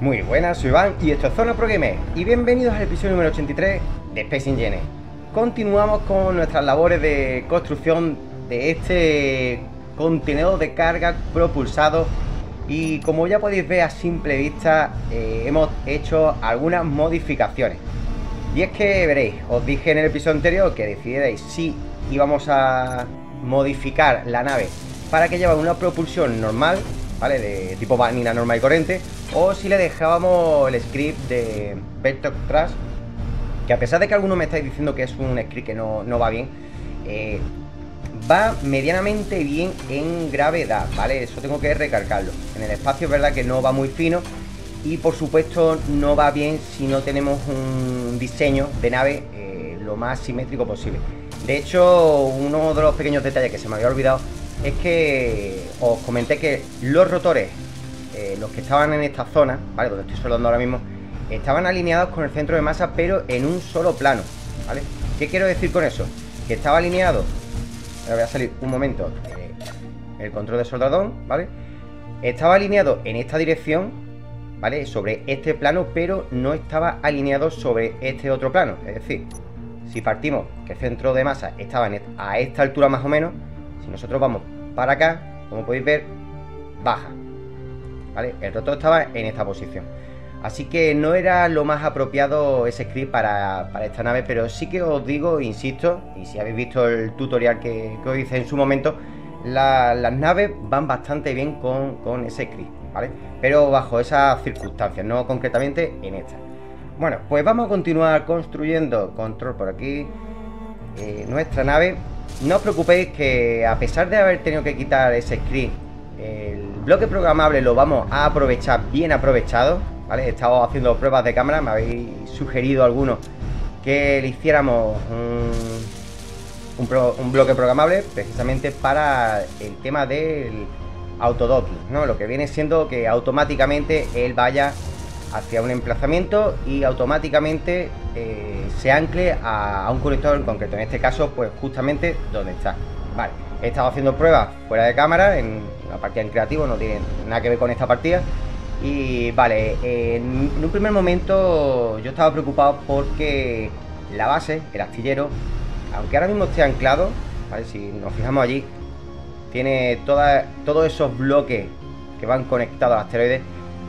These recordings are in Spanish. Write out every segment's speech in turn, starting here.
Muy buenas, soy Iván y esto es Zona Pro y bienvenidos al episodio número 83 de Space Engine. Continuamos con nuestras labores de construcción de este contenedor de carga propulsado y como ya podéis ver a simple vista eh, hemos hecho algunas modificaciones. Y es que veréis, os dije en el episodio anterior que decidierais si íbamos a modificar la nave para que lleve una propulsión normal, ¿vale? De tipo vanilla normal y corriente, o si le dejábamos el script de Vector Trash, que a pesar de que algunos me estáis diciendo que es un script que no, va bien, eh, va medianamente bien en gravedad, ¿vale? Eso tengo que recargarlo. En el espacio es verdad que no va muy fino y por supuesto no va bien si no tenemos un diseño de nave eh, lo más simétrico posible. De hecho, uno de los pequeños detalles que se me había olvidado es que os comenté que los rotores, eh, los que estaban en esta zona, ¿vale? Donde estoy soldando ahora mismo, estaban alineados con el centro de masa, pero en un solo plano, ¿vale? ¿Qué quiero decir con eso? Que estaba alineado, ahora voy a salir un momento, eh, el control de soldadón, ¿vale? Estaba alineado en esta dirección, ¿vale? Sobre este plano, pero no estaba alineado sobre este otro plano. Es decir, si partimos que el centro de masa estaba a esta altura más o menos, si nosotros vamos para acá, como podéis ver, baja. El rotor estaba en esta posición. Así que no era lo más apropiado ese script para, esta nave, pero sí que os digo, insisto, y si habéis visto el tutorial que, os hice en su momento, las naves van bastante bien con, con ese script, ¿vale? Pero bajo esas circunstancias, no concretamente en esta. Bueno, pues vamos a continuar construyendo control por aquí. Eh, nuestra nave. No os preocupéis que a pesar de haber tenido que quitar ese script, el bloque programable lo vamos a aprovechar bien aprovechado. ¿vale? He estado haciendo pruebas de cámara, me habéis sugerido algunos que le hiciéramos un, un bloque programable precisamente para el tema del autodocking, ¿no? Lo que viene siendo que automáticamente él vaya hacia un emplazamiento y automáticamente eh, se ancle a, un conector en concreto. En este caso, pues justamente donde está. Vale, he estado haciendo pruebas fuera de cámara, en una partida en creativo, no tiene nada que ver con esta partida. Y vale, en, un primer momento yo estaba preocupado porque la base, el astillero, aunque ahora mismo esté anclado, si nos fijamos allí, tiene toda, todos esos bloques que van conectados al asteroide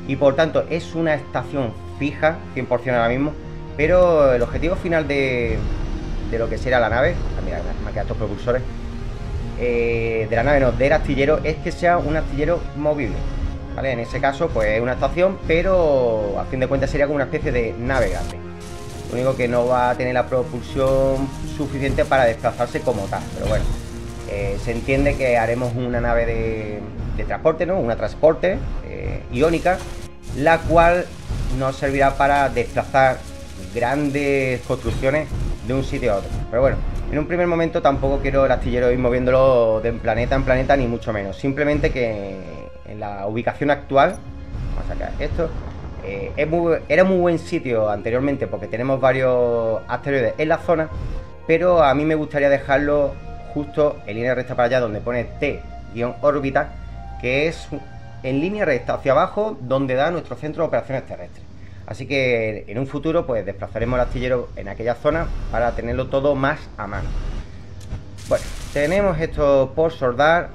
y por tanto es una estación fija, 100% ahora mismo, pero el objetivo final de, lo que será la nave, ah, mira, me quedado estos propulsores, eh, de la nave no, del astillero, es que sea un astillero movible. ¿Vale? En ese caso, pues es una estación, pero a fin de cuentas sería como una especie de navegable. Lo único que no va a tener la propulsión suficiente para desplazarse como tal. Pero bueno, eh, se entiende que haremos una nave de, transporte, ¿no? Una transporte eh, iónica la cual nos servirá para desplazar grandes construcciones de un sitio a otro. Pero bueno, en un primer momento tampoco quiero el astillero ir moviéndolo de planeta en planeta, ni mucho menos. Simplemente que en la ubicación actual, vamos a sacar esto, eh, era muy buen sitio anteriormente porque tenemos varios asteroides en la zona, pero a mí me gustaría dejarlo justo en línea recta para allá donde pone T-órbita, que es en línea recta hacia abajo donde da nuestro centro de operaciones terrestres. Así que en un futuro pues desplazaremos el astillero en aquella zona para tenerlo todo más a mano. Bueno, tenemos esto por soldar.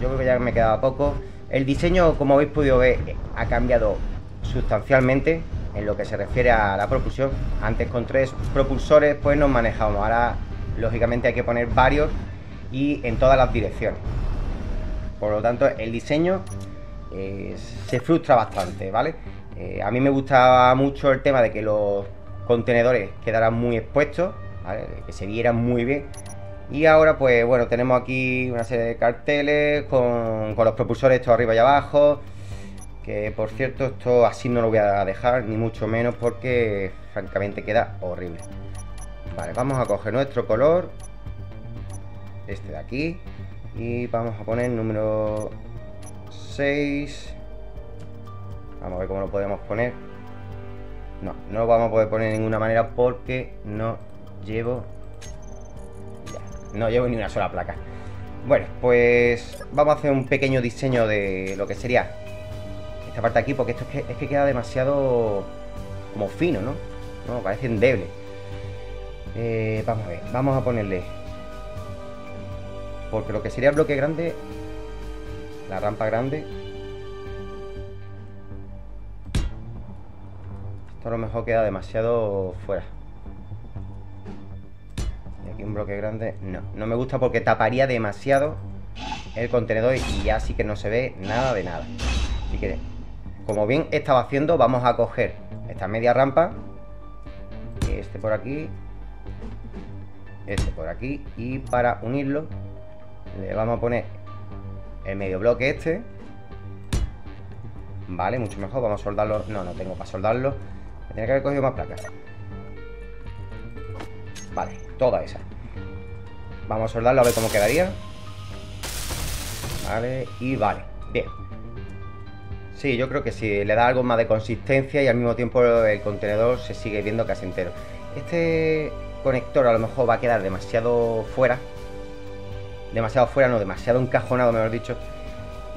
Yo creo que ya me quedaba poco. El diseño, como habéis podido ver, ha cambiado sustancialmente en lo que se refiere a la propulsión. Antes con tres propulsores pues nos manejamos. Ahora, lógicamente, hay que poner varios y en todas las direcciones. Por lo tanto, el diseño eh, se frustra bastante, ¿vale? Eh, a mí me gusta mucho el tema de que los contenedores quedaran muy expuestos, ¿vale? Que se vieran muy bien. Y ahora, pues bueno, tenemos aquí una serie de carteles con, los propulsores esto arriba y abajo. Que por cierto, esto así no lo voy a dejar, ni mucho menos, porque francamente queda horrible. Vale, vamos a coger nuestro color. Este de aquí. Y vamos a poner número 6. Vamos a ver cómo lo podemos poner. No, no lo vamos a poder poner de ninguna manera porque no llevo... Ya, no llevo ni una sola placa. Bueno, pues vamos a hacer un pequeño diseño de lo que sería esta parte aquí, porque esto es que, es que queda demasiado como fino, ¿no? No, parece endeble. Eh, vamos a ver, vamos a ponerle. Porque lo que sería el bloque grande, la rampa grande. Esto a lo mejor queda demasiado fuera. Y aquí un bloque grande, no. No me gusta porque taparía demasiado el contenedor y ya sí que no se ve nada de nada. Así que, como bien estaba haciendo, vamos a coger esta media rampa. Este por aquí. Este por aquí. Y para unirlo, le vamos a poner el medio bloque este. Vale, mucho mejor. Vamos a soldarlo. No, no tengo para soldarlo. Tiene que haber cogido más placas. Vale, toda esa. Vamos a soldarlo a ver cómo quedaría. Vale, y vale. Bien. Sí, yo creo que sí. Le da algo más de consistencia y al mismo tiempo el contenedor se sigue viendo casi entero. Este conector a lo mejor va a quedar demasiado fuera. Demasiado fuera, no, demasiado encajonado, mejor dicho.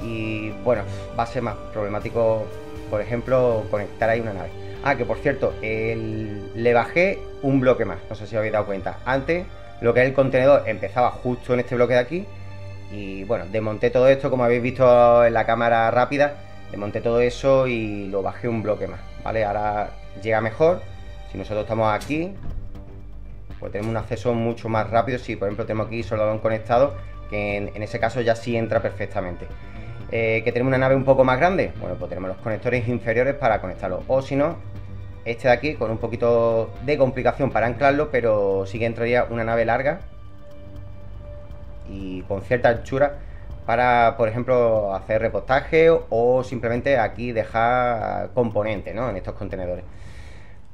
Y bueno, va a ser más problemático, por ejemplo, conectar ahí una nave. Ah, que por cierto, le bajé un bloque más, no sé si habéis dado cuenta. Antes, lo que es el contenedor empezaba justo en este bloque de aquí y bueno, desmonté todo esto, como habéis visto en la cámara rápida, desmonté todo eso y lo bajé un bloque más, ¿vale? Ahora llega mejor. Si nosotros estamos aquí, pues tenemos un acceso mucho más rápido. Si por ejemplo tenemos aquí soldadón conectado, que en, ese caso ya sí entra perfectamente. Eh, que tenemos una nave un poco más grande, bueno, pues tenemos los conectores inferiores para conectarlo. O si no, este de aquí con un poquito de complicación para anclarlo, pero sí que entraría una nave larga y con cierta anchura para, por ejemplo, hacer repostaje o simplemente aquí dejar componentes ¿no? en estos contenedores.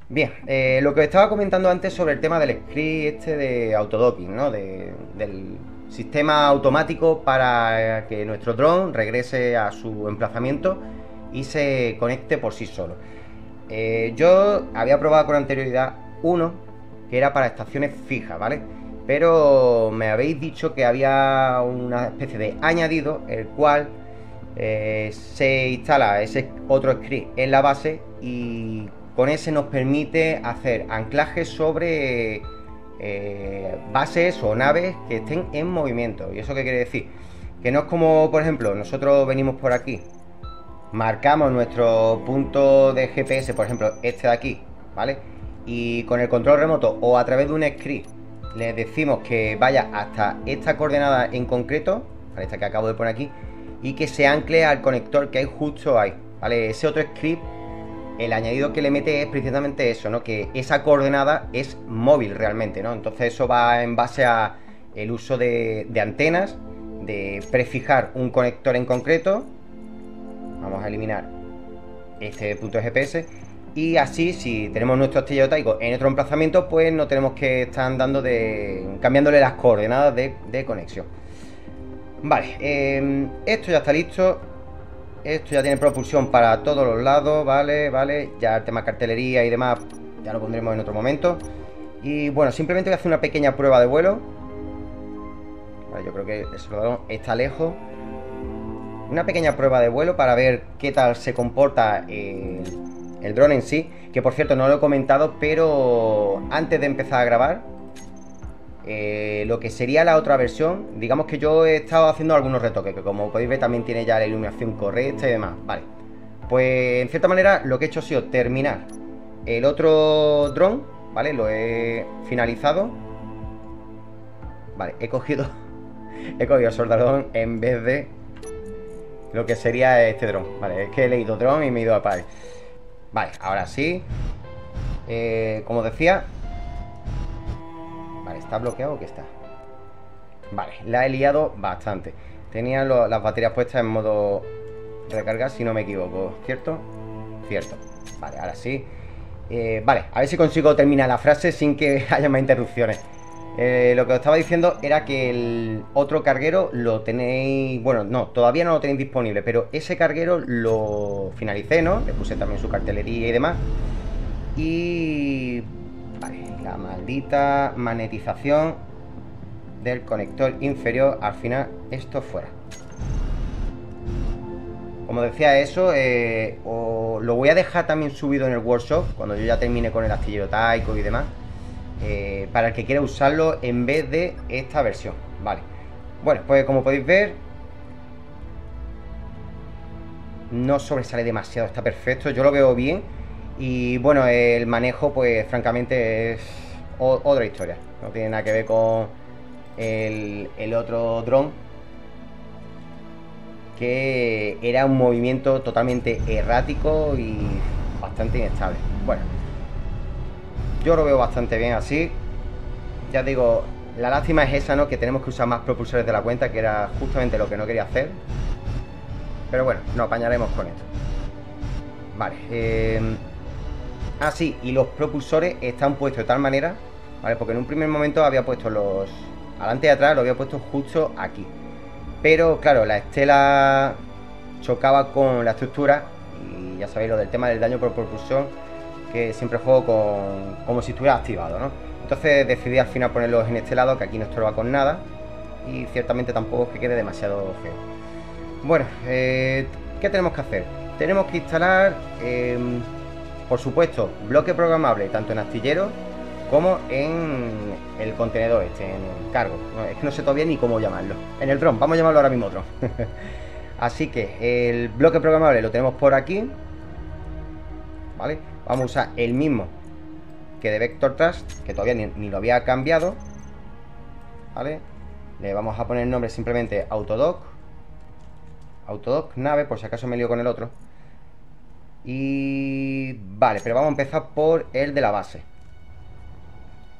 Bien, eh, lo que os estaba comentando antes sobre el tema del script este de autodocking, ¿no? del sistema automático para que nuestro dron regrese a su emplazamiento y se conecte por sí solo. Eh, yo había probado con anterioridad uno que era para estaciones fijas, ¿vale? pero me habéis dicho que había una especie de añadido, el cual eh, se instala ese otro script en la base y con ese nos permite hacer anclajes sobre eh, bases o naves que estén en movimiento. ¿Y eso qué quiere decir? Que no es como, por ejemplo, nosotros venimos por aquí, marcamos nuestro punto de GPS, por ejemplo, este de aquí, ¿vale? Y con el control remoto o a través de un script le decimos que vaya hasta esta coordenada en concreto, esta que acabo de poner aquí, y que se ancle al conector que hay justo ahí, ¿vale? Ese otro script, el añadido que le mete es precisamente eso, ¿no? Que esa coordenada es móvil realmente, ¿no? Entonces eso va en base a el uso de, de antenas, de prefijar un conector en concreto. Vamos a eliminar este punto GPS y así, si tenemos nuestro astillero taico en otro emplazamiento, pues no tenemos que estar dando de. cambiándole las coordenadas de, conexión. Vale, em, esto ya está listo. Esto ya tiene propulsión para todos los lados, vale, vale. Ya el tema cartelería y demás ya lo pondremos en otro momento. Y bueno, simplemente voy a hacer una pequeña prueba de vuelo. Vale, yo creo que el soldador está lejos. Una pequeña prueba de vuelo para ver qué tal se comporta el el dron en sí, que por cierto no lo he comentado, pero antes de empezar a grabar, eh, lo que sería la otra versión, digamos que yo he estado haciendo algunos retoques, que como podéis ver también tiene ya la iluminación correcta y demás, vale. Pues en cierta manera lo que he hecho ha sido terminar el otro dron, ¿vale? Lo he finalizado. Vale, he cogido, he cogido el soldadón en vez de lo que sería este dron, ¿vale? Es que he leído dron y me he ido a par. Vale, ahora sí eh, Como decía ¿está bloqueado o qué está? Vale, la he liado bastante Tenía las baterías puestas en modo recarga Si no me equivoco, ¿cierto? Cierto Vale, ahora sí eh, Vale, a ver si consigo terminar la frase sin que haya más interrupciones eh, lo que os estaba diciendo era que el otro carguero lo tenéis... Bueno, no, todavía no lo tenéis disponible, pero ese carguero lo finalicé, ¿no? Le puse también su cartelería y demás. Y... La maldita magnetización del conector inferior. Al final, esto fuera. como decía eso, eh, lo voy a dejar también subido en el workshop cuando yo ya termine con el astillero Taiko y demás. Eh, para el que quiera usarlo en vez de esta versión. Vale. Bueno, pues como podéis ver, no sobresale demasiado, está perfecto, yo lo veo bien. Y bueno, el manejo, pues francamente es otra historia. No tiene nada que ver con el, el otro dron que era un movimiento totalmente errático y bastante inestable. Bueno, yo lo veo bastante bien así. Ya digo, la lástima es esa, ¿no? Que tenemos que usar más propulsores de la cuenta, que era justamente lo que no quería hacer. Pero bueno, nos apañaremos con esto. Vale. Eh... Ah, sí, y los propulsores están puestos de tal manera, ¿vale? Porque en un primer momento había puesto los... Adelante y atrás lo había puesto justo aquí. Pero claro, la estela chocaba con la estructura y ya sabéis lo del tema del daño por propulsión que siempre juego con como si estuviera activado, ¿no? Entonces decidí al final ponerlos en este lado que aquí no estorba con nada y ciertamente tampoco es que quede demasiado feo. Bueno, eh, ¿qué tenemos que hacer? Tenemos que instalar, em, por supuesto, bloque programable tanto en astillero como en el contenedor este, en cargo. es que no sé todavía ni cómo llamarlo. En el dron, vamos a llamarlo ahora mismo dron. Así que el bloque programable lo tenemos por aquí. ¿Vale? Vamos a usar el mismo que de Vector Trust, que todavía ni, lo había cambiado. ¿Vale? Le vamos a poner el nombre simplemente Autodoc. Autodoc nave, por si acaso me lío con el otro. Y... Vale, pero vamos a empezar por el de la base.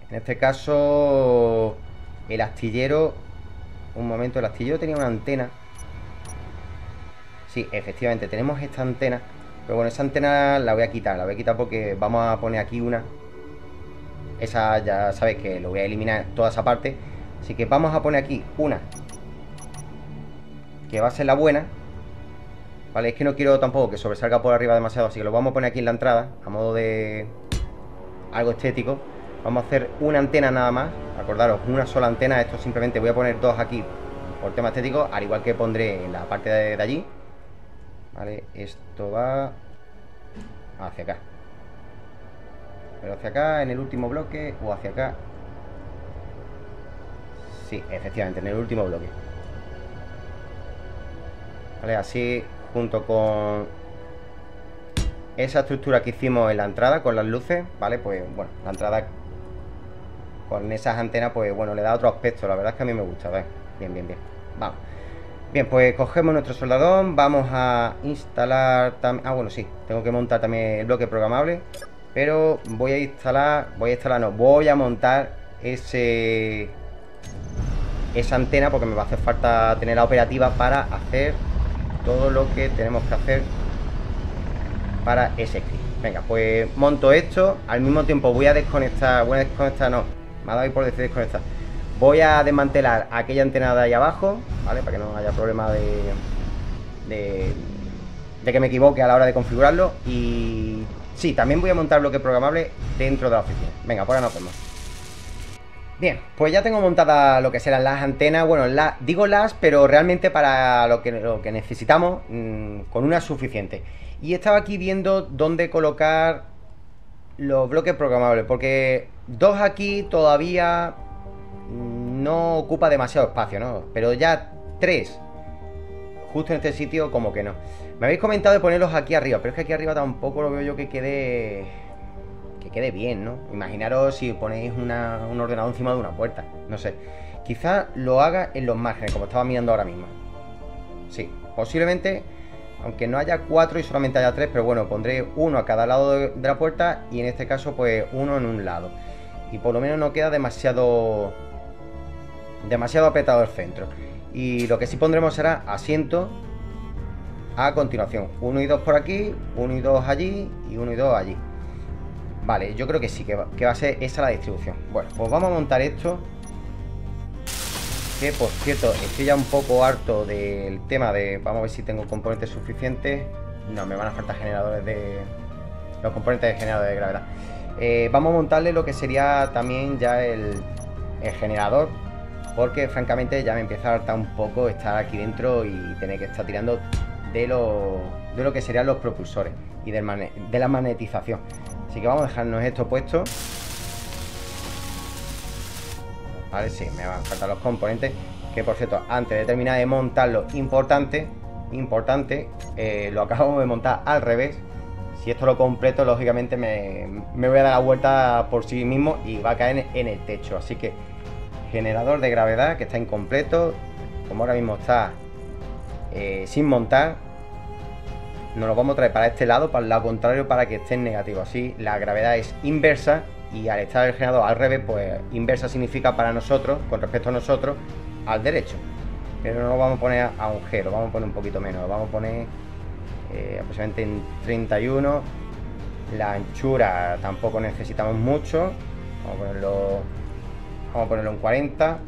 En este caso, el astillero... Un momento, el astillero tenía una antena. Sí, efectivamente, tenemos esta antena. Pero bueno, esa antena la voy a quitar. La voy a quitar porque vamos a poner aquí una. Esa ya sabéis que lo voy a eliminar toda esa parte. Así que vamos a poner aquí una. Que va a ser la buena. Vale, es que no quiero tampoco que sobresalga por arriba demasiado. Así que lo vamos a poner aquí en la entrada. A modo de... Algo estético. Vamos a hacer una antena nada más Acordaros, una sola antena Esto simplemente voy a poner dos aquí Por tema estético, al igual que pondré en la parte de, allí Vale, esto va Hacia acá Pero hacia acá, en el último bloque O hacia acá Sí, efectivamente, en el último bloque Vale, así Junto con esa estructura que hicimos en la entrada con las luces, ¿vale? Pues bueno, la entrada con esas antenas, pues bueno, le da otro aspecto. La verdad es que a mí me gusta, ¿ves? Bien, bien, bien. Vamos. Bien, pues cogemos nuestro soldadón, vamos a instalar también... Ah, bueno, sí, tengo que montar también el bloque programable. Pero voy a instalar, voy a instalar, no, voy a montar ese... Esa antena porque me va a hacer falta tenerla operativa para hacer todo lo que tenemos que hacer para ese script. Venga, pues monto esto, al mismo tiempo voy a desconectar, voy a desconectar, no, me ha dado por decidir esta Voy a desmantelar aquella antena de ahí abajo, ¿vale? Para que no haya problema de, de, de que me equivoque a la hora de configurarlo. Y sí, también voy a montar bloque programable dentro de la oficina. Venga, pues ahora nos vemos. Bien, pues ya tengo montada lo que serán las antenas. Bueno, digo las, pero realmente para lo que, lo que necesitamos, mm, con una suficiente. Y estaba aquí viendo dónde colocar los bloques programables, porque dos aquí todavía no ocupa demasiado espacio, ¿no? Pero ya tres, justo en este sitio, como que no. Me habéis comentado de ponerlos aquí arriba, pero es que aquí arriba tampoco lo veo yo que quede que quede bien, ¿no? Imaginaros si ponéis un ordenador encima de una puerta, no sé. Quizá lo haga en los márgenes, como estaba mirando ahora mismo. Sí, posiblemente aunque no haya cuatro y solamente haya tres, pero bueno, pondré uno a cada lado de, la puerta y en este caso pues uno en un lado. Y por lo menos no queda demasiado demasiado apretado el centro. Y lo que sí pondremos será asiento a continuación. Uno y dos por aquí, uno y dos allí y uno y dos allí. Vale, yo creo que sí, que va, a ser esa la distribución. Bueno, pues vamos a montar esto que por cierto, estoy ya un poco harto del tema de... Vamos a ver si tengo componentes suficientes. No, me van a faltar generadores de... Los componentes de generador de gravedad. Eh, vamos a montarle lo que sería también ya el, generador. Porque francamente ya me empieza a hartar un poco estar aquí dentro y tener que estar tirando de lo, de lo que serían los propulsores y de la magnetización. Así que vamos a dejarnos esto puesto. Vale, sí, me van a faltar los componentes. Que por cierto, antes de terminar de montarlo, importante, importante, eh, lo acabo de montar al revés. Si esto lo completo, lógicamente me, voy a dar la vuelta por sí mismo y va a caer en el techo. Así que generador de gravedad que está incompleto, como ahora mismo está eh, sin montar, nos lo vamos a traer para este lado, para el lado contrario, para que esté en negativo. Así la gravedad es inversa y al estar el generador al revés, pues inversa significa para nosotros, con respecto a nosotros, al derecho. Pero no lo vamos a poner a agujero, vamos a poner un poquito menos, lo vamos a poner eh, aproximadamente en 31. La anchura tampoco necesitamos mucho, vamos a ponerlo, vamos a ponerlo en 40.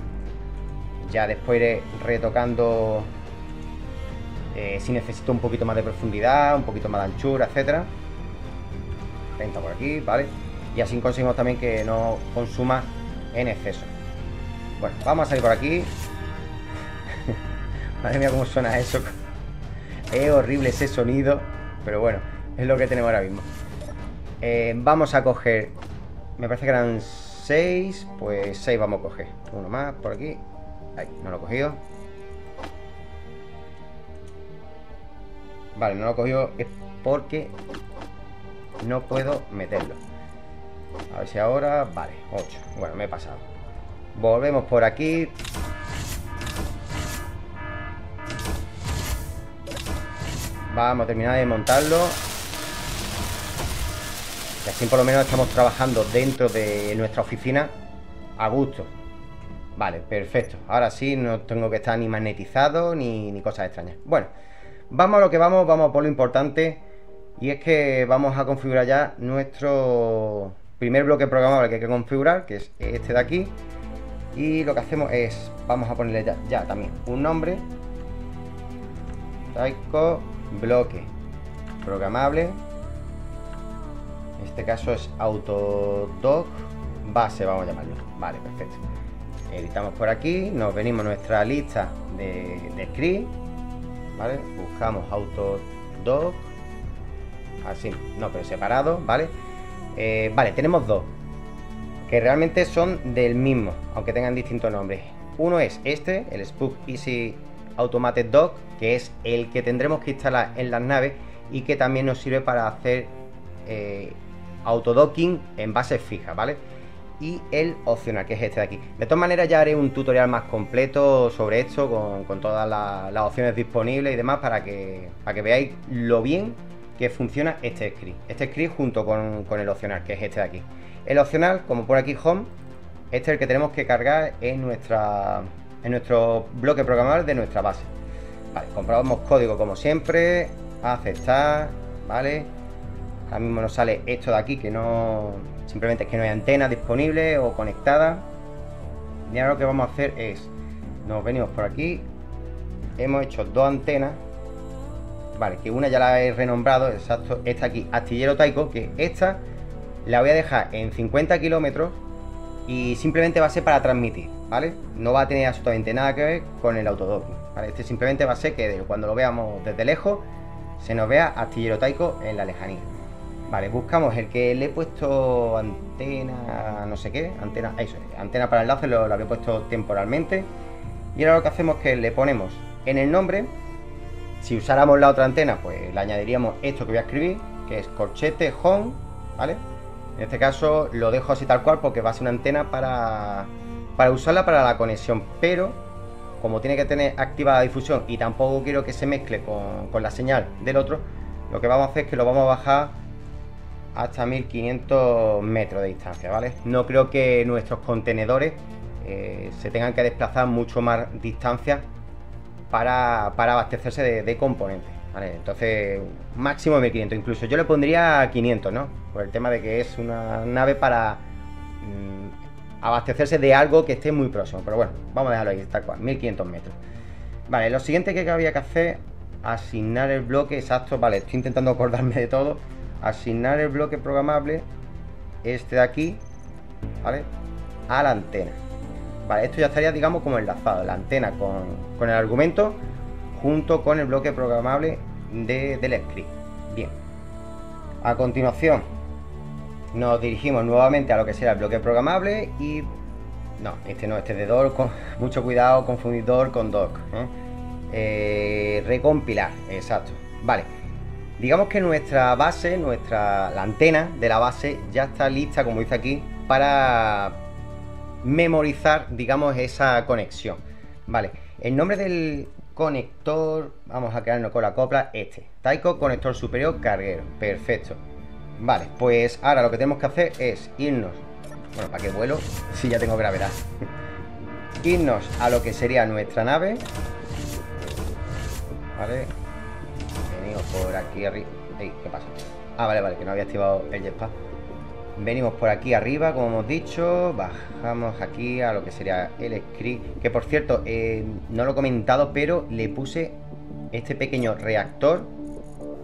Ya después iré retocando eh, si necesito un poquito más de profundidad, un poquito más de anchura, etcétera. 30 por aquí, ¿vale? Y así conseguimos también que no consuma en exceso. Bueno, vamos a salir por aquí. Madre mía, cómo suena eso. Es horrible ese sonido, pero bueno, es lo que tenemos ahora mismo. Eh, vamos a coger, me parece que eran 6, pues 6 vamos a coger. Uno más por aquí. Ahí, no lo he cogido. Vale, no lo he cogido es porque no puedo meterlo. A ver si ahora... Vale, 8. Bueno, me he pasado. Volvemos por aquí. Vamos a terminar de montarlo. Y así por lo menos estamos trabajando dentro de nuestra oficina a gusto. Vale, perfecto. Ahora sí, no tengo que estar ni magnetizado ni, ni cosas extrañas. Bueno. Vamos a lo que vamos, vamos por lo importante y es que vamos a configurar ya nuestro primer bloque programable que hay que configurar, que es este de aquí. Y lo que hacemos es, vamos a ponerle ya, también un nombre. Taiko bloque programable. En este caso es Autodoc base, vamos a llamarlo. Vale, perfecto. Editamos por aquí, nos venimos a nuestra lista de, de script Buscamos Autodoc, así, no, pero separado, ¿vale? Eh, vale, tenemos dos, que realmente son del mismo, aunque tengan distintos nombres. Uno es este, el Spook Easy Automated Dock, que es el que tendremos que instalar en las naves y que también nos sirve para hacer eh, autodocking en bases fijas, ¿vale? Y el opcional, que es este de aquí. De todas maneras ya haré un tutorial más completo sobre esto, con, todas las, opciones disponibles y demás, para que, para que veáis lo bien que funciona este script. Este script junto con, el opcional, que es este de aquí. El opcional, como por aquí home, este es el que tenemos que cargar en, nuestra, en nuestro bloque programable de nuestra base. Vale, comprobamos código como siempre, aceptar, ¿vale? Ahora mismo nos sale esto de aquí que no, Simplemente es que no hay antena disponible o conectada. Y ahora lo que vamos a hacer es, nos venimos por aquí, hemos hecho dos antenas, vale, que una ya la he renombrado, exacto, esta aquí, astillero Taiko, que esta la voy a dejar en 50 kilómetros y simplemente va a ser para transmitir, ¿vale? No va a tener absolutamente nada que ver con el ¿vale? Este simplemente va a ser que cuando lo veamos desde lejos se nos vea astillero Taiko en la lejanía. Vale, buscamos el que le he puesto antena, no sé qué, antena, eso, antena para enlace, lo, había puesto temporalmente. Y ahora lo que hacemos es que le ponemos en el nombre, si usáramos la otra antena, pues le añadiríamos esto que voy a escribir, que es corchete home, ¿vale? En este caso lo dejo así tal cual porque va a ser una antena para, para usarla para la conexión, pero como tiene que tener activada la difusión y tampoco quiero que se mezcle con, con la señal del otro, lo que vamos a hacer es que lo vamos a bajar hasta 1500 metros de distancia, ¿vale? No creo que nuestros contenedores eh, se tengan que desplazar mucho más distancia para, abastecerse de, componentes, ¿vale? Entonces, máximo 1500, incluso yo le pondría 500, ¿no? Por el tema de que es una nave para mm, abastecerse de algo que esté muy próximo, pero bueno, vamos a dejarlo ahí, tal cual, 1500 metros. Vale, lo siguiente que había que hacer, asignar el bloque exacto, vale, estoy intentando acordarme de todo, asignar el bloque programable, este de aquí, ¿vale? A la antena. Vale, esto ya estaría, digamos, como enlazado, la antena con, el argumento junto con el bloque programable del script. Bien. A continuación, nos dirigimos nuevamente a lo que será el bloque programable y... No, este no, este de doc, con mucho cuidado, confundidor con doc. ¿eh? Eh, recompilar, exacto. Vale. Digamos que nuestra base, nuestra la antena de la base ya está lista, como dice aquí, para memorizar, digamos, esa conexión. Vale, el nombre del conector, vamos a quedarnos con la copla, este. Taiko conector superior carguero, perfecto. Vale, pues ahora lo que tenemos que hacer es irnos, bueno, ¿para qué vuelo? Si ya tengo gravedad. irnos a lo que sería nuestra nave. Vale, venimos por aquí arriba. ¿Qué pasa? Ah, vale, vale, que no había activado el jetpack. Venimos por aquí arriba, como hemos dicho. Bajamos aquí a lo que sería el script. Que por cierto, eh, no lo he comentado, pero le puse este pequeño reactor.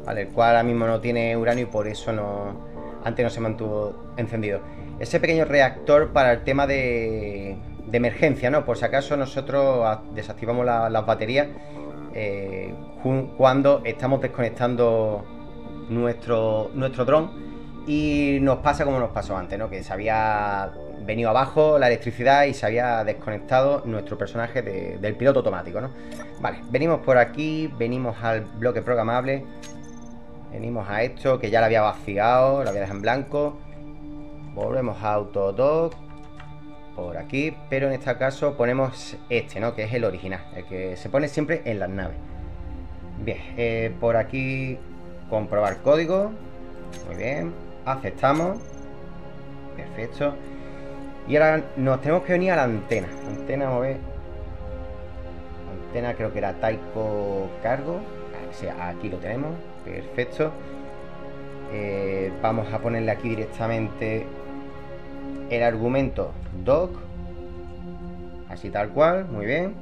Vale, el cual ahora mismo no tiene uranio y por eso no. Antes no se mantuvo encendido. Ese pequeño reactor para el tema de emergencia, ¿no? Por si acaso nosotros desactivamos las baterías eh, cuando estamos desconectando nuestro, nuestro dron y nos pasa como nos pasó antes, ¿no? Que se había venido abajo la electricidad y se había desconectado nuestro personaje del piloto automático, ¿no? Vale, venimos por aquí, venimos al bloque programable, venimos a esto que ya lo había vaciado, lo había dejado en blanco, volvemos a Autodoc, por aquí, pero en este caso ponemos este, ¿no? Que es el original, el que se pone siempre en las naves. Bien, eh, por aquí comprobar código, muy bien aceptamos. Perfecto. Y ahora nos tenemos que venir a la antena. Antena, vamos a ver. Antena creo que era Taiko Cargo. Aquí lo tenemos. Perfecto. Eh, vamos a ponerle aquí directamente el argumento doc. Así tal cual. Muy bien.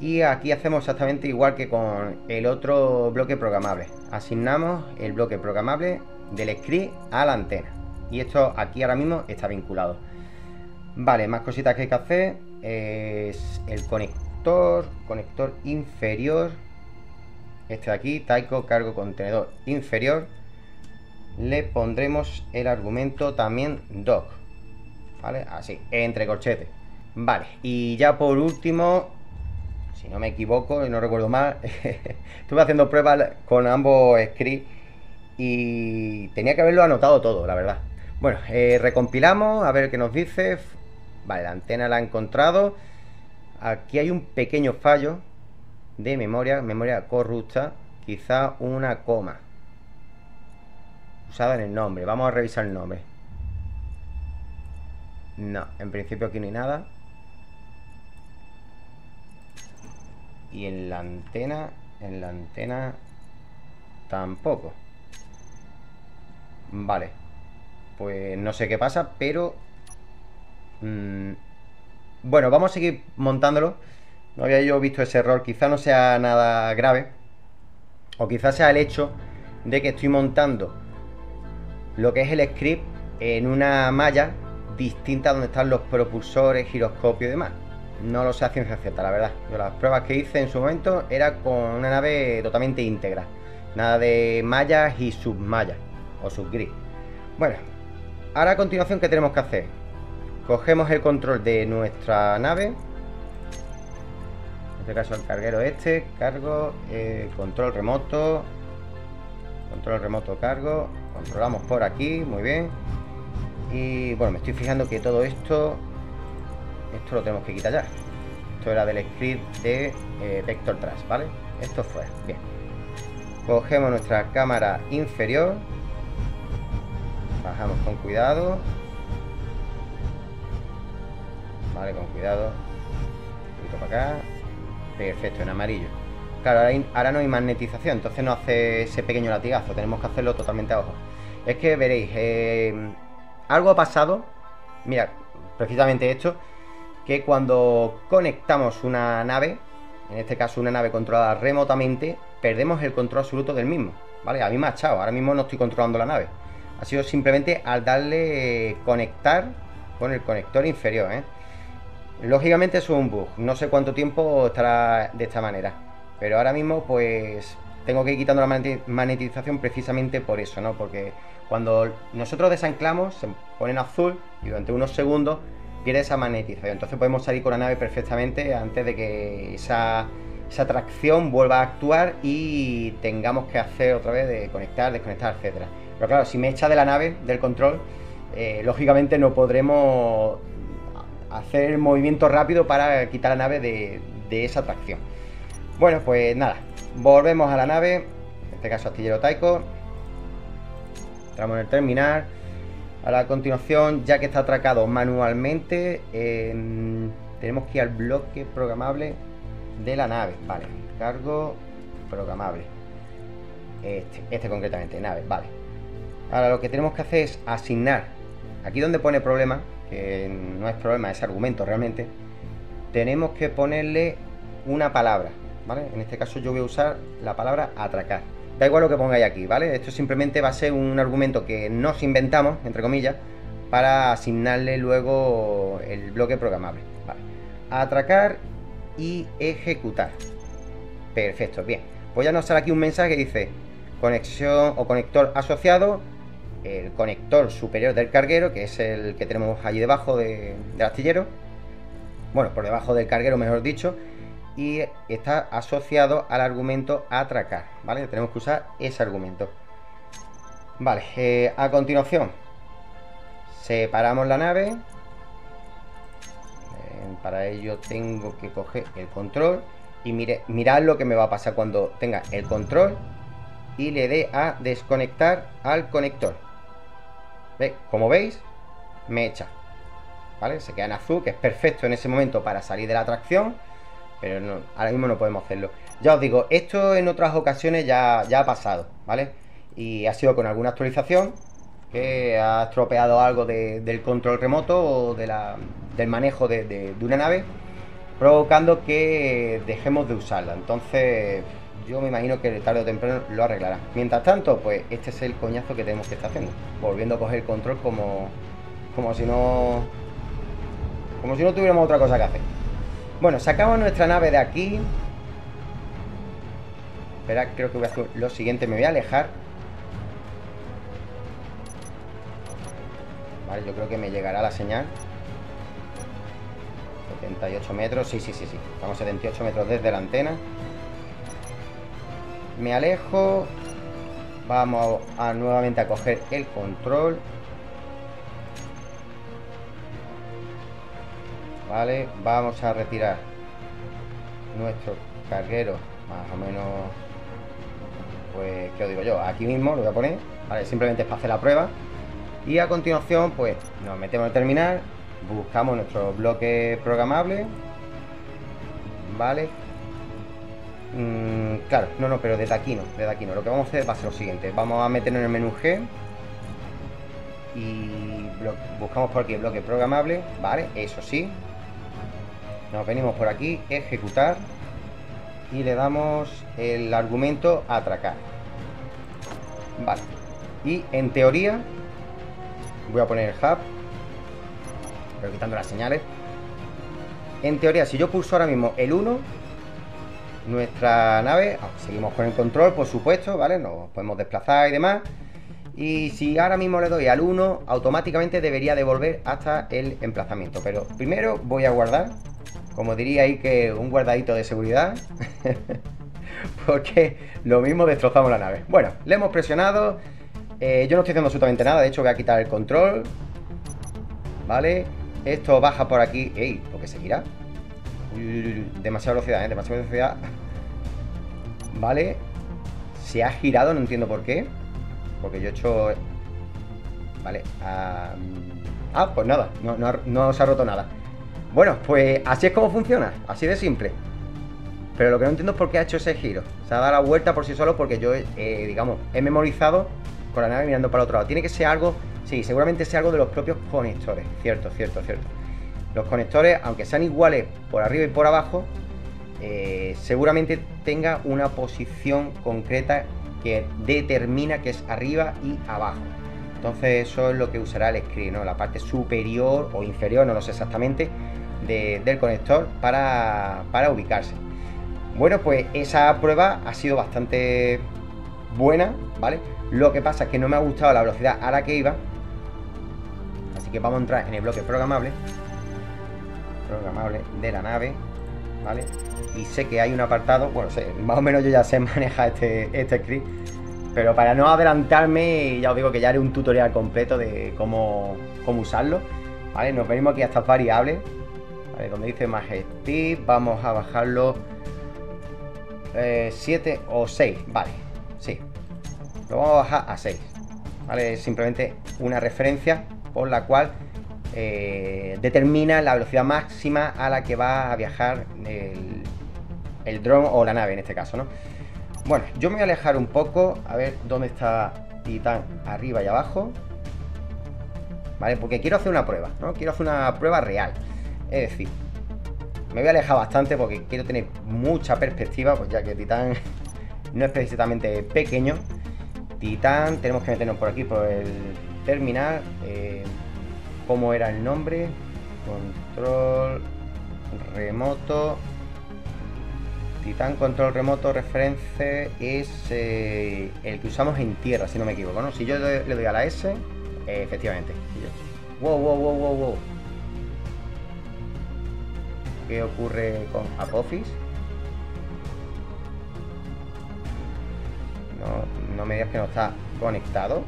Y aquí hacemos exactamente igual que con el otro bloque programable. Asignamos el bloque programable del script a la antena. Y esto aquí ahora mismo está vinculado. Vale, más cositas que hay que hacer. Es el conector, conector inferior. Este de aquí, Taiko cargo contenedor inferior. Le pondremos el argumento también doc. ¿Vale? Así, entre corchetes. Vale, y ya por último, si no me equivoco y no recuerdo mal, estuve haciendo pruebas con ambos scripts y tenía que haberlo anotado todo, la verdad. Bueno, eh, recompilamos, a ver qué nos dice. Vale, la antena la he encontrado. Aquí hay un pequeño fallo de memoria, memoria corrupta. Quizá una coma. Usada en el nombre. Vamos a revisar el nombre. No, en principio aquí no hay nada. Y en la antena, en la antena tampoco. Vale. Pues no sé qué pasa, pero... Mm, bueno, vamos a seguir montándolo. No había yo visto ese error. Quizá no sea nada grave. O quizá sea el hecho de que estoy montando lo que es el script en una malla distinta donde están los propulsores, giroscopio y demás. No lo sé a ciencia cierta, la verdad. Las pruebas que hice en su momento era con una nave totalmente íntegra. Nada de mallas y submallas o subgrid. Bueno, ahora a continuación, ¿qué tenemos que hacer? Cogemos el control de nuestra nave. En este caso el carguero este, cargo, eh, control remoto, control remoto cargo, controlamos por aquí, muy bien. Y bueno, me estoy fijando que todo esto, esto lo tenemos que quitar ya. Esto era del script de eh, Vector Trash, ¿vale? Esto fue, bien. Cogemos nuestra cámara inferior, Bajamos con cuidado. Vale, con cuidado. Un poquito para acá. Perfecto, en amarillo. Claro, ahora, no hay magnetización, entonces no hace ese pequeño latigazo. Tenemos que hacerlo totalmente a ojo. Es que veréis, eh, algo ha pasado. Mira, precisamente esto. Que cuando conectamos una nave, en este caso una nave controlada remotamente, perdemos el control absoluto del mismo. ¿Vale? A mí me ha echado, ahora mismo no estoy controlando la nave. Ha sido simplemente al darle conectar con el conector inferior. ¿eh? Lógicamente es un bug. No sé cuánto tiempo estará de esta manera. Pero ahora mismo pues tengo que ir quitando la magnetización precisamente por eso, ¿no? Porque cuando nosotros desanclamos, se pone en azul y durante unos segundos pierde esa magnetización. Entonces podemos salir con la nave perfectamente antes de que esa, esa tracción vuelva a actuar y tengamos que hacer otra vez de conectar, desconectar, etcétera. Pero claro, si me echa de la nave, del control, eh, lógicamente no podremos hacer movimiento rápido para quitar la nave de, de esa tracción. Bueno, pues nada, volvemos a la nave, en este caso astillero Taiko. Entramos en el terminal. Ahora a continuación, ya que está atracado manualmente, tenemos que ir al bloque programable de la nave. Vale, cargo programable. Este, este concretamente, nave, vale. Ahora lo que tenemos que hacer es asignar. Aquí donde pone problema, que no es problema, es argumento realmente, tenemos que ponerle una palabra. En este caso yo voy a usar la palabra atracar. Da igual lo que pongáis aquí, ¿vale? Esto simplemente va a ser un argumento que nos inventamos, entre comillas, para asignarle luego el bloque programable. Atracar y ejecutar. Perfecto, bien. Pues ya nos sale aquí un mensaje que dice conexión o conector asociado, el conector superior del carguero, que es el que tenemos allí debajo del astillero. Bueno, por debajo del carguero, mejor dicho y está asociado al argumento atracar, ¿vale? Tenemos que usar ese argumento. Vale, eh, a continuación, separamos la nave. Para ello tengo que coger el control y mire, mirad lo que me va a pasar cuando tenga el control y le dé a desconectar al conector. ¿Ve? Como veis, me echa. ¿Vale? Se queda en azul, que es perfecto en ese momento para salir de la tracción pero no, ahora mismo no podemos hacerlo. Ya os digo, esto en otras ocasiones ya, ya ha pasado, ¿vale? Y ha sido con alguna actualización que ha estropeado algo del control remoto o de la, del manejo de, de, una nave, provocando que dejemos de usarla. Entonces, yo me imagino que tarde o temprano lo arreglará. Mientras tanto, pues este es el coñazo que tenemos que estar haciendo. Volviendo a coger el control como, como si no. Como si no tuviéramos otra cosa que hacer. Bueno, sacamos nuestra nave de aquí. Espera, creo que voy a hacer lo siguiente. Me voy a alejar. Vale, yo creo que me llegará la señal. 78 metros. Sí, sí, sí, sí. Estamos a 78 metros desde la antena. Me alejo. Vamos a nuevamente a coger el control. Vale, vamos a retirar nuestro carguero, más o menos, pues, ¿qué os digo yo? Aquí mismo lo voy a poner, vale, simplemente es para hacer la prueba. Y a continuación, pues, nos metemos en el terminal, buscamos nuestro bloque programable, ¿vale? Mm, claro, no, no, pero desde aquí no, desde aquí no. Lo que vamos a hacer va a ser lo siguiente, vamos a meternos en el menú G y buscamos por aquí bloque programable, ¿vale? Eso sí, nos venimos por aquí, ejecutar y le damos el argumento atracar. Vale. Y en teoría, voy a poner el hub, pero quitando las señales. En teoría, si yo pulso ahora mismo el 1, nuestra nave, ah, seguimos con el control, por supuesto, ¿vale? Nos podemos desplazar y demás. Y si ahora mismo le doy al 1, automáticamente debería devolver hasta el emplazamiento. Pero primero voy a guardar como diría ahí que un guardadito de seguridad. Porque lo mismo destrozamos la nave. Bueno, le hemos presionado. Eh, yo no estoy haciendo absolutamente nada. De hecho, voy a quitar el control. Vale. Esto baja por aquí. ¡Ey! ¿Por qué seguirá? demasiada velocidad, ¿eh? Demasiada velocidad. Vale. Se ha girado, no entiendo por qué. Porque yo he hecho... Vale. ah, ah pues nada. No, no, no se ha roto nada. Bueno, pues así es como funciona, así de simple. Pero lo que no entiendo es por qué ha hecho ese giro. Se ha dado la vuelta por sí solo porque yo, eh, digamos, he memorizado con la nave mirando para el otro lado. Tiene que ser algo, sí, seguramente sea algo de los propios conectores. Cierto, cierto, cierto. Los conectores, aunque sean iguales por arriba y por abajo, eh, seguramente tenga una posición concreta que determina que es arriba y abajo. Entonces eso es lo que usará el script, ¿no? La parte superior o inferior, no lo sé exactamente, del conector para, ubicarse. Bueno, pues esa prueba ha sido bastante buena, ¿vale? Lo que pasa es que no me ha gustado la velocidad a la que iba. Así que vamos a entrar en el bloque programable. Programable de la nave, ¿vale? Y sé que hay un apartado, bueno, sé, más o menos yo ya sé manejar este, este script. Pero para no adelantarme, ya os digo que ya haré un tutorial completo de cómo, cómo usarlo. ¿Vale? Nos venimos aquí a estas variables. ¿vale? Donde dice Majesty, vamos a bajarlo 7 eh, o 6. Vale, sí. Lo vamos a bajar a 6. ¿Vale? Simplemente una referencia por la cual eh, determina la velocidad máxima a la que va a viajar el, el dron o la nave en este caso, ¿no? Bueno, yo me voy a alejar un poco a ver dónde está Titán arriba y abajo. ¿Vale? Porque quiero hacer una prueba, ¿no? Quiero hacer una prueba real. Es decir, me voy a alejar bastante porque quiero tener mucha perspectiva, pues ya que Titán no es precisamente pequeño. Titán, tenemos que meternos por aquí, por el terminal. Eh, ¿Cómo era el nombre? Control remoto. Titán Control Remoto Reference es eh, el que usamos en tierra, si no me equivoco, ¿no? Si yo le, doy a la S, eh, efectivamente. Wow, wow, wow, wow, wow. ¿Qué ocurre con Apophis? No, no me digas que no está conectado.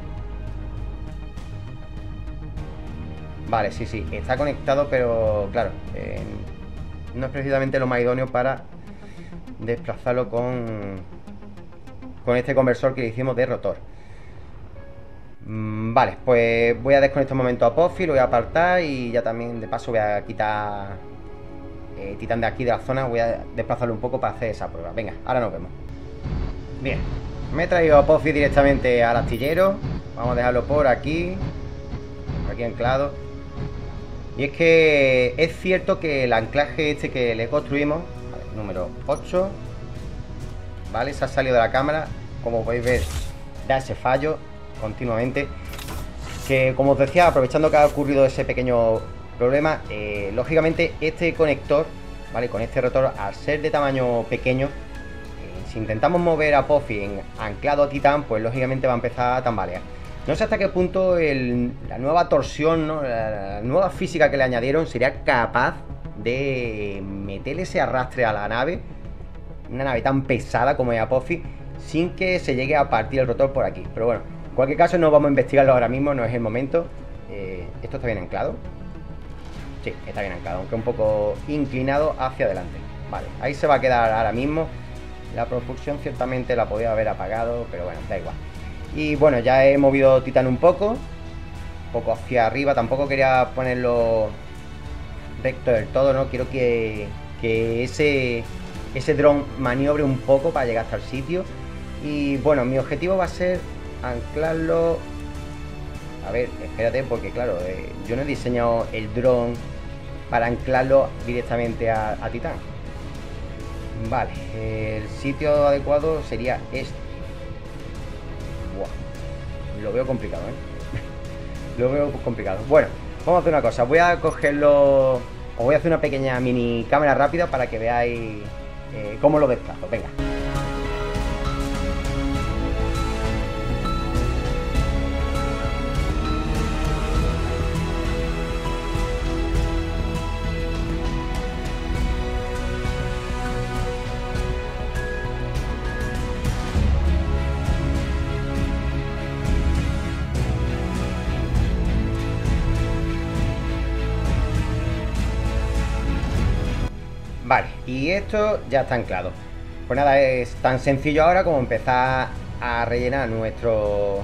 Vale, sí, sí, está conectado, pero claro, no es precisamente lo más idóneo para desplazarlo con, con este conversor que hicimos de rotor. Mm, vale, pues voy a desconectar un momento a Puffy, lo voy a apartar y ya también de paso voy a quitar eh, Titán de aquí de la zona, voy a desplazarlo un poco para hacer esa prueba. Venga, ahora nos vemos. Bien, me he traído a Puffy directamente al astillero. Vamos a dejarlo por aquí, aquí anclado. Y es que es cierto que el anclaje este que le construimos número 8. ¿Vale? Se ha salido de la cámara. Como podéis ver, da ese fallo continuamente. Que como os decía, aprovechando que ha ocurrido ese pequeño problema, eh, lógicamente este conector, ¿vale? Con este rotor, al ser de tamaño pequeño, eh, si intentamos mover a Puffy en anclado a Titán, pues lógicamente va a empezar a tambalear. No sé hasta qué punto la nueva torsión, la nueva física que le añadieron sería capaz de meterle ese arrastre a la nave, una nave tan pesada como es Apophis, sin que se llegue a partir el rotor por aquí. Pero bueno, en cualquier caso no vamos a investigarlo ahora mismo, no es el momento. Eh, ¿Esto está bien anclado? Sí, está bien anclado, aunque un poco inclinado hacia adelante. Vale, ahí se va a quedar ahora mismo. La propulsión ciertamente la podía haber apagado, pero bueno, da igual. Y bueno, ya he movido Titan un poco, un poco hacia arriba, tampoco quería ponerlo recto del todo, ¿no? Quiero que, ese, ese dron maniobre un poco para llegar hasta el sitio. Y bueno, mi objetivo va a ser anclarlo... A ver, espérate, porque claro, eh, yo no he diseñado el dron para anclarlo directamente a, a Titán. Vale, el sitio adecuado sería este. lo veo complicado, ¿eh? lo veo complicado. Bueno, Vamos a hacer una cosa, voy a cogerlo... Os voy a hacer una pequeña mini cámara rápida para que veáis eh, cómo lo desplazo. Venga. Y esto ya está anclado. Pues nada, es tan sencillo ahora como empezar a rellenar nuestro...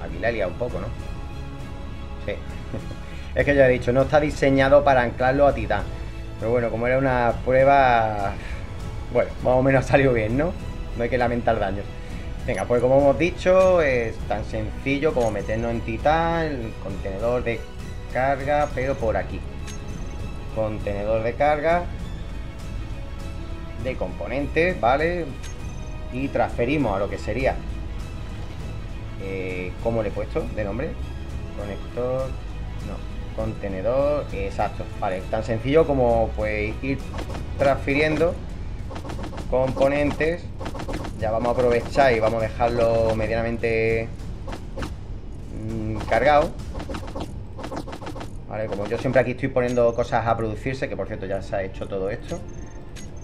Aquí he un poco, ¿no? Sí. es que ya he dicho, no está diseñado para anclarlo a titán. Pero bueno, como era una prueba... Bueno, más o menos salió bien, ¿no? No hay que lamentar daños. Venga, pues como hemos dicho, es tan sencillo como meternos en titán, el contenedor de carga, pero por aquí contenedor de carga de componentes, ¿vale? Y transferimos a lo que sería eh, ¿Cómo le he puesto de nombre? Conector... No, Contenedor, exacto. Vale, tan sencillo como pues ir transfiriendo componentes. Ya vamos a aprovechar y vamos a dejarlo medianamente mm, cargado. Vale, como yo siempre aquí estoy poniendo cosas a producirse, que por cierto ya se ha hecho todo esto.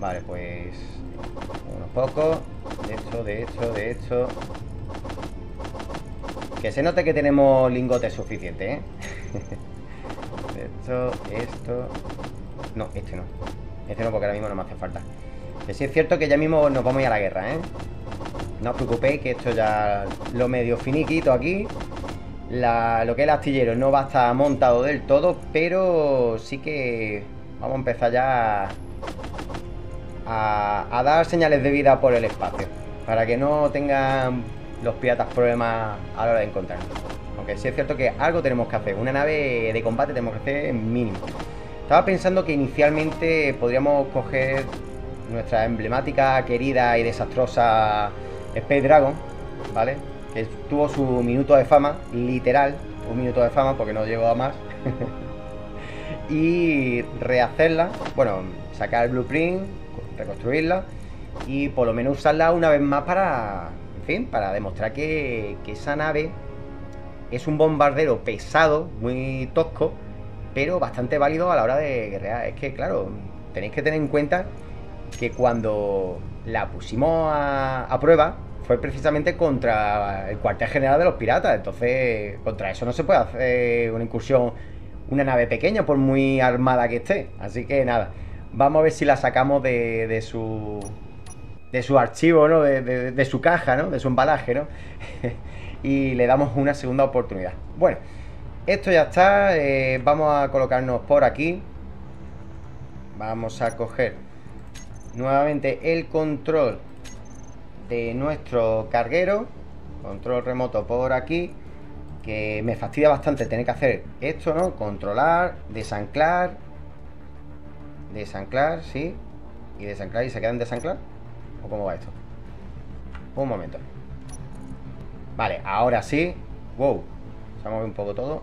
Vale, pues unos pocos. De esto, de esto, de esto. Que se note que tenemos lingotes suficientes, ¿eh? esto, esto... No, este no. Este no, porque ahora mismo no me hace falta. Que sí es cierto que ya mismo nos vamos a ir a la guerra, ¿eh? No os preocupéis que esto ya lo medio finiquito aquí. Lo que es el astillero no va a estar montado del todo, pero sí que vamos a empezar ya a, a dar señales de vida por el espacio. Para que no tengan los piratas problemas a la hora de encontrarnos. Aunque sí es cierto que algo tenemos que hacer. Una nave de combate tenemos que hacer mínimo. Estaba pensando que inicialmente podríamos coger nuestra emblemática, querida y desastrosa Space Dragon, ¿vale? Tuvo su minuto de fama, literal, un minuto de fama porque no llegó a más. y rehacerla, bueno, sacar el blueprint, reconstruirla y por lo menos usarla una vez más para, en fin, para demostrar que, que esa nave es un bombardero pesado, muy tosco, pero bastante válido a la hora de guerrear. Es que, claro, tenéis que tener en cuenta que cuando la pusimos a, prueba fue precisamente contra el cuartel general de los piratas. Entonces, contra eso no se puede hacer una incursión, una nave pequeña, por muy armada que esté. Así que nada, vamos a ver si la sacamos de, su de su archivo, ¿no? De, de, su caja, ¿no? De su embalaje, ¿no? y le damos una segunda oportunidad. Bueno, esto ya está. Eh, vamos a colocarnos por aquí. Vamos a coger nuevamente el control de nuestro carguero. Control remoto por aquí. Que me fastidia bastante tener que hacer esto, ¿no? Controlar, desanclar. Desanclar, sí. Y desanclar y se quedan desanclar. ¿O cómo va esto? Un momento. Vale, ahora sí. Wow. Se ha movido un poco todo.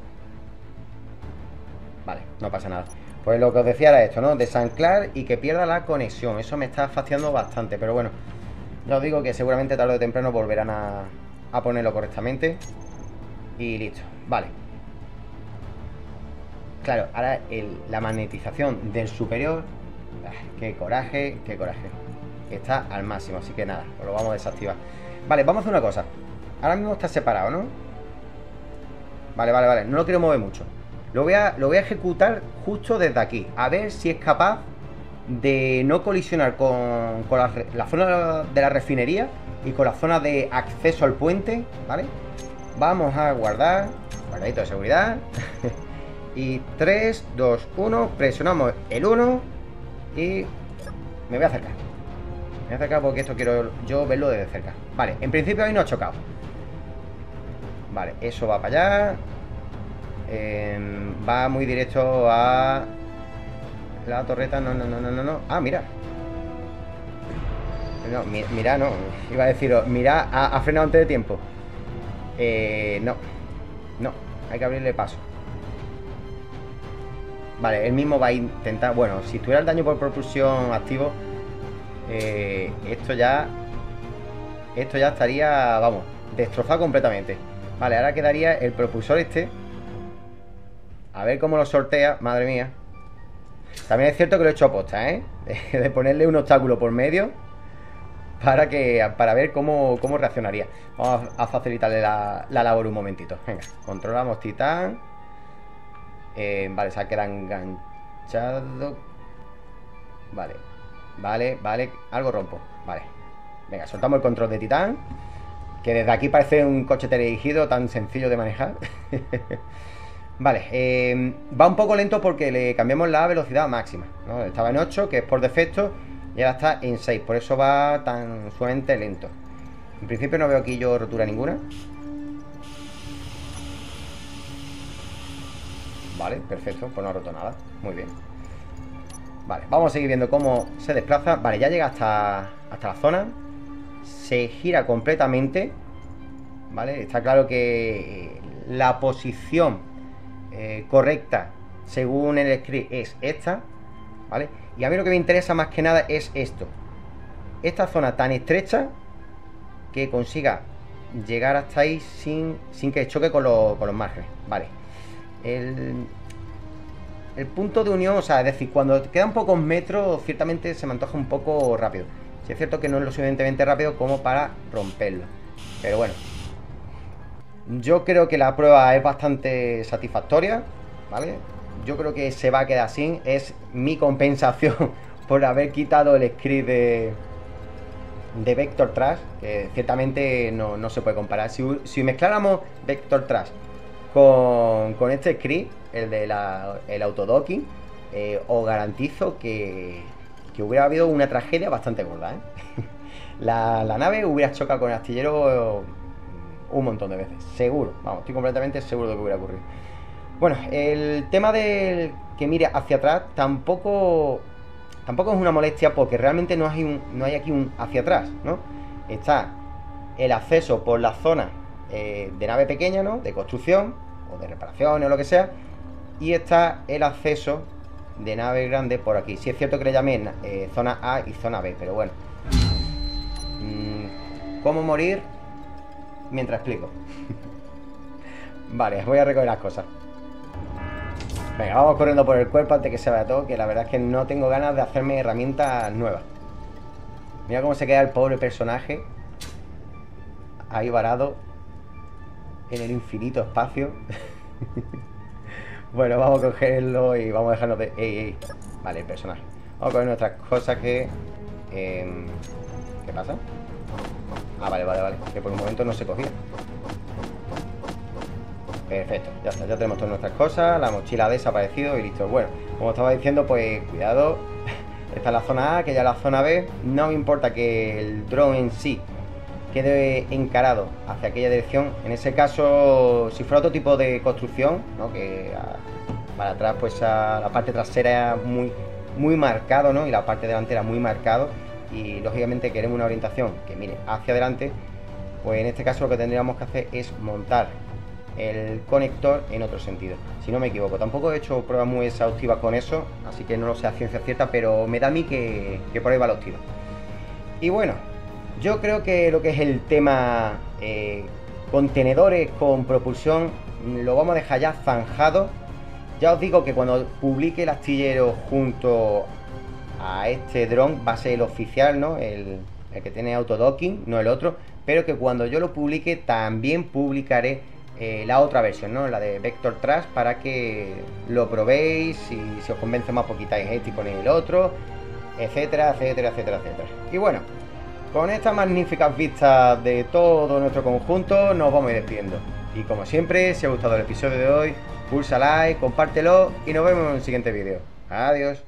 Vale, no pasa nada. Pues lo que os decía era esto, ¿no? Desanclar y que pierda la conexión. Eso me está fastidiando bastante, pero bueno. Os digo que seguramente tarde o temprano volverán a, a ponerlo correctamente. Y listo. Vale. Claro, ahora la magnetización del superior. Ah, qué coraje, qué coraje. Está al máximo, así que nada, lo vamos a desactivar. Vale, vamos a hacer una cosa. Ahora mismo está separado, ¿no? Vale, vale, vale. No lo quiero mover mucho. Lo voy a, lo voy a ejecutar justo desde aquí. A ver si es capaz de no colisionar con, la, zona de la refinería y con la zona de acceso al puente, ¿vale? Vamos a guardar. Guardadito de seguridad. y 3, 2, 1. Presionamos el 1. Y me voy a acercar. Me voy a acercar porque esto quiero yo verlo desde cerca. Vale, en principio ahí no ha chocado. Vale, eso va para allá. Em, va muy directo a la torreta. No, no, no, no, no, no. Ah, mira. No, mira, no. Iba a decir, mira, ha, frenado antes de tiempo. Eh, no. No, hay que abrirle paso. Vale, él mismo va a intentar... Bueno, si tuviera el daño por propulsión activo, eh, esto ya... Esto ya estaría, vamos, destrozado completamente. Vale, ahora quedaría el propulsor este. A ver cómo lo sortea, madre mía. También es cierto que lo he hecho a posta, ¿eh? De ponerle un obstáculo por medio para que para ver cómo, reaccionaría. Vamos a facilitarle la, labor un momentito. Venga, controlamos titán. Eh, vale, se ha quedado enganchado. Vale, vale, vale. Algo rompo. Vale. Venga, soltamos el control de titán. Que desde aquí parece un coche teledirigido tan sencillo de manejar. vale, eh, va un poco lento porque le cambiamos la velocidad máxima. Estaba en 8, que es por defecto, y ahora está en 6. Por eso va tan suavemente lento. En principio no veo aquí yo rotura ninguna. Vale, perfecto, pues no ha roto nada. Muy bien. Vale, vamos a seguir viendo cómo se desplaza. Vale, ya llega hasta, hasta la zona se gira completamente, ¿vale? Está claro que la posición eh, correcta según el script es esta, ¿vale? Y a mí lo que me interesa más que nada es esto. Esta zona tan estrecha que consiga llegar hasta ahí sin, sin que choque con, con los márgenes, ¿vale? El, el punto de unión, o sea, es decir, cuando quedan pocos metros, ciertamente se me antoja un poco rápido. Si es cierto que no es lo suficientemente rápido como para romperlo. Pero bueno. Yo creo que la prueba es bastante satisfactoria, ¿vale? Yo creo que se va a quedar así. Es mi compensación por haber quitado el script de, de Vector Trash, que ciertamente no, se puede comparar. Si, si mezcláramos Vector Trash con, con este script, el de la, autodocking, eh, os garantizo que, que, hubiera habido una tragedia bastante gorda. ¿eh? la, nave hubiera chocado con el astillero un montón de veces, seguro, vamos, estoy completamente seguro de que hubiera ocurrido. Bueno, el tema del que mire hacia atrás tampoco tampoco es una molestia porque realmente no hay, un, no hay aquí un hacia atrás, ¿no? Está el acceso por la zona eh, de nave pequeña, ¿no? De construcción o de reparación o lo que sea, y está el acceso de nave grande por aquí. Si es cierto que le llamé eh, zona A y zona B, pero bueno. Mm, ¿Cómo morir? Mientras explico. vale, voy a recoger las cosas. Venga, vamos corriendo por el cuerpo antes que se vaya todo, que la verdad es que no tengo ganas de hacerme herramientas nuevas. Mira cómo se queda el pobre personaje ahí varado en el infinito espacio. Bueno, vamos a cogerlo y vamos a dejarnos de... Vale, el personaje. Vamos a coger nuestras cosas que... Em, ¿Qué pasa? Ah, vale, vale, vale. Que por un momento no se cogía. Perfecto, ya está, ya tenemos todas nuestras cosas, la mochila ha desaparecido y listo. Bueno, como estaba diciendo, pues cuidado. Esta es la zona A, que ya la zona B. No me importa que el drone en sí quede encarado hacia aquella dirección. En ese caso, si fuera otro tipo de construcción, ¿no? que para atrás, pues a la parte trasera muy, muy marcado, ¿no? y la parte delantera muy marcado, y lógicamente queremos una orientación que mire hacia adelante, pues en este caso lo que tendríamos que hacer es montar el conector en otro sentido, si no me equivoco. Tampoco he hecho pruebas muy exhaustivas con eso, así que no lo sé a ciencia cierta, pero me da a mí que, que por ahí va los tiros. Y bueno, yo creo que lo que es el tema eh, contenedores con propulsión lo vamos a dejar ya zanjado. Ya os digo que cuando publique el astillero junto a este dron va a ser el oficial, ¿no? El, que tiene autodocking, no el otro. Pero que cuando yo lo publique también publicaré eh, la otra versión, ¿no? La de Vector Trash para que lo probéis y si os convence más pues quitáis este y ponéis el otro, etcétera, etcétera, etcétera, etcétera. Y bueno, con estas magníficas vistas de todo nuestro conjunto, nos vamos a ir despidiendo. Y como siempre, si ha gustado el episodio de hoy, pulsa like, compártelo y nos vemos en el siguiente vídeo. Adiós.